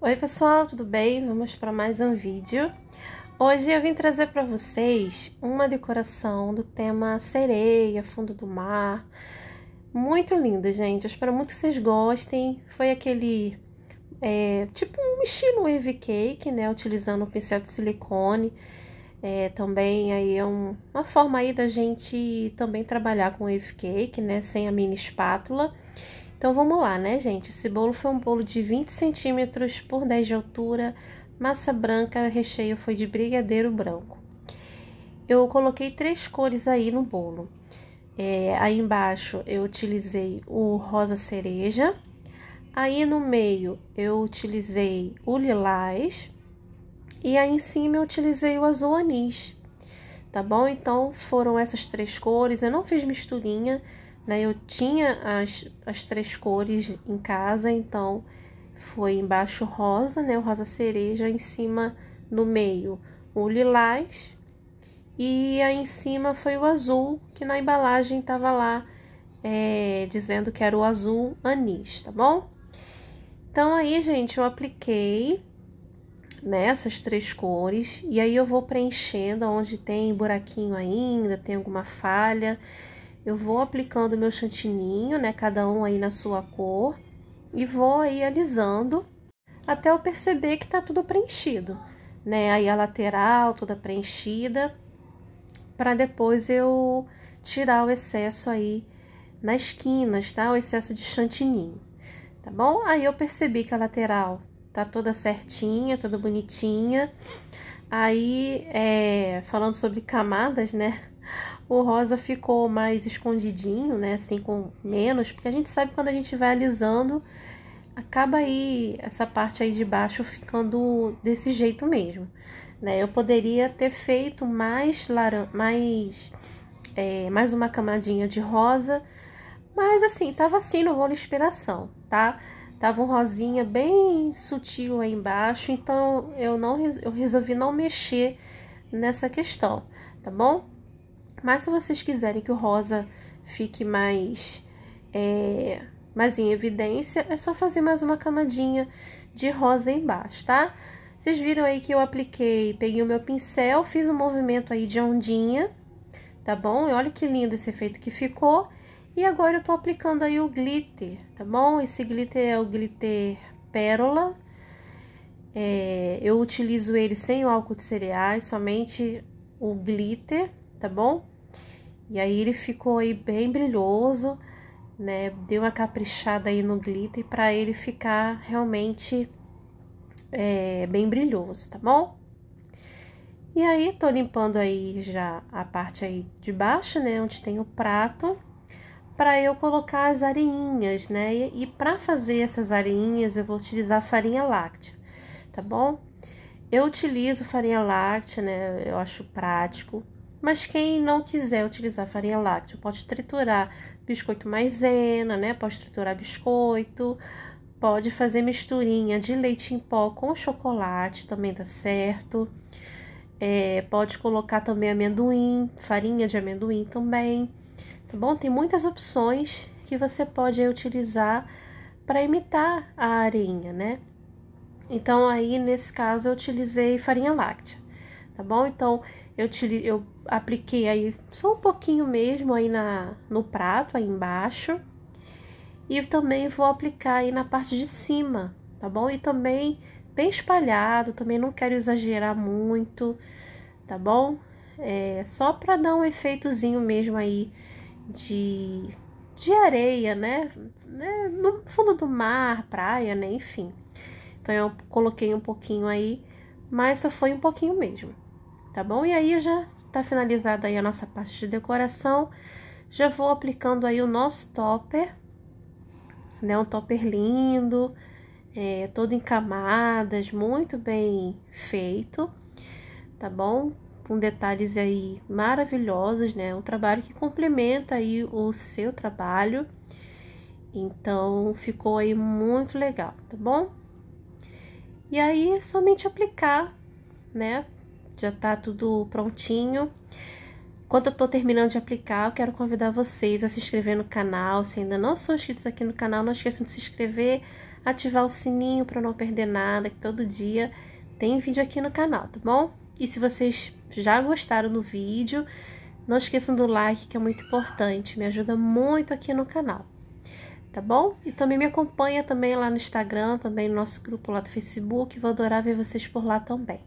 Oi pessoal, tudo bem? Vamos para mais um vídeo. Hoje eu vim trazer para vocês uma decoração do tema sereia, fundo do mar. Muito lindo, gente. Eu espero muito que vocês gostem. Foi aquele, é, tipo um estilo wave cake, né? Utilizando o pincel de silicone. É, também aí é um, uma forma aí da gente também trabalhar com wave cake, né? Sem a mini espátula. Então vamos lá, né, gente? Esse bolo foi um bolo de 20 centímetros por 10 de altura, massa branca, recheio foi de brigadeiro branco. Eu coloquei três cores aí no bolo. É, aí embaixo eu utilizei o rosa cereja, aí no meio eu utilizei o lilás e aí em cima eu utilizei o azul anis, tá bom? Então foram essas três cores, eu não fiz misturinha, né? Eu tinha as, as três cores em casa, então foi embaixo rosa, né? O rosa cereja, em cima, no meio, o lilás. E aí em cima foi o azul, que na embalagem tava lá é, dizendo que era o azul anis, tá bom? Então aí, gente, eu apliquei nessas né, três cores e aí eu vou preenchendo onde tem buraquinho ainda, tem alguma falha. Eu vou aplicando meu chantininho, né, cada um aí na sua cor, e vou aí alisando até eu perceber que tá tudo preenchido, né? Aí a lateral toda preenchida, para depois eu tirar o excesso aí nas esquinas, tá? O excesso de chantininho, tá bom? Aí eu percebi que a lateral tá toda certinha, toda bonitinha. Aí, é, falando sobre camadas, né? O rosa ficou mais escondidinho, né? Assim, com menos, porque a gente sabe quando a gente vai alisando, acaba aí essa parte aí de baixo ficando desse jeito mesmo, né? Eu poderia ter feito mais laran mais, é, mais uma camadinha de rosa, mas assim, tava assim no rolo inspiração, tá? Tava um rosinha bem sutil aí embaixo, então eu não eu resolvi não mexer nessa questão, tá bom? Mas se vocês quiserem que o rosa fique mais, é, mais em evidência, é só fazer mais uma camadinha de rosa embaixo, tá? Vocês viram aí que eu apliquei, peguei o meu pincel, fiz um movimento aí de ondinha, tá bom? E olha que lindo esse efeito que ficou. E agora eu tô aplicando aí o glitter, tá bom? Esse glitter é o glitter pérola. É, eu utilizo ele sem o álcool de cereais, somente o glitter, tá bom? E aí ele ficou aí bem brilhoso, né? Deu uma caprichada aí no glitter para ele ficar realmente é, bem brilhoso, tá bom? E aí, tô limpando aí já a parte aí de baixo, né? Onde tem o prato, para eu colocar as areinhas, né? E, e para fazer essas areinhas, eu vou utilizar farinha láctea, tá bom? Eu utilizo farinha láctea, né? Eu acho prático. Mas quem não quiser utilizar farinha láctea, pode triturar biscoito maisena, né? Pode triturar biscoito, pode fazer misturinha de leite em pó com chocolate, também dá certo. É, pode colocar também amendoim, farinha de amendoim também, tá bom? Tem muitas opções que você pode utilizar para imitar a areinha, né? Então, aí, nesse caso, eu utilizei farinha láctea, tá bom? Então, eu, tire, eu apliquei aí só um pouquinho mesmo aí na, no prato, aí embaixo. E também vou aplicar aí na parte de cima, tá bom? E também bem espalhado, também não quero exagerar muito, tá bom? É só para dar um efeitozinho mesmo aí de, de areia, né? né? No fundo do mar, praia, né? Enfim. Então eu coloquei um pouquinho aí, mas só foi um pouquinho mesmo tá bom? E aí já tá finalizada aí a nossa parte de decoração. Já vou aplicando aí o nosso topper, né? Um topper lindo, é, todo em camadas, muito bem feito, tá bom? Com detalhes aí maravilhosos, né? Um trabalho que complementa aí o seu trabalho. Então, ficou aí muito legal, tá bom? E aí, somente aplicar, né? Já tá tudo prontinho. Enquanto eu tô terminando de aplicar, eu quero convidar vocês a se inscrever no canal. Se ainda não são inscritos aqui no canal, não esqueçam de se inscrever, ativar o sininho para não perder nada, que todo dia tem vídeo aqui no canal, tá bom? E se vocês já gostaram do vídeo, não esqueçam do like, que é muito importante, me ajuda muito aqui no canal. Tá bom? E também me acompanha também lá no Instagram, também no nosso grupo lá do Facebook, vou adorar ver vocês por lá também.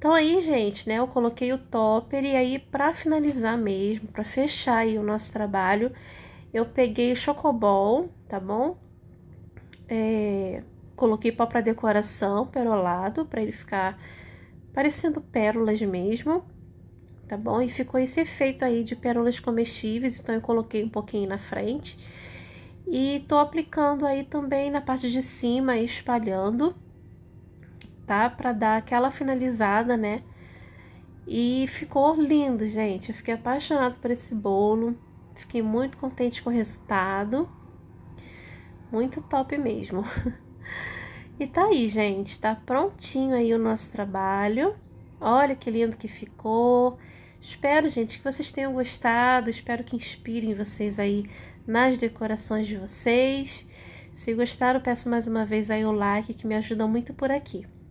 Então aí, gente, né, eu coloquei o topper e aí para finalizar mesmo, para fechar aí o nosso trabalho, eu peguei o chocobol, tá bom? É, coloquei pó para decoração, perolado, para ele ficar parecendo pérolas mesmo, tá bom? E ficou esse efeito aí de pérolas comestíveis, então eu coloquei um pouquinho na frente. E tô aplicando aí também na parte de cima, espalhando, Pra dar aquela finalizada, né? E ficou lindo, gente. Eu fiquei apaixonada por esse bolo. Fiquei muito contente com o resultado. Muito top mesmo. E tá aí, gente. Tá prontinho aí o nosso trabalho. Olha que lindo que ficou. Espero, gente, que vocês tenham gostado. Espero que inspirem vocês aí nas decorações de vocês. Se gostaram, peço mais uma vez aí o like que me ajuda muito por aqui.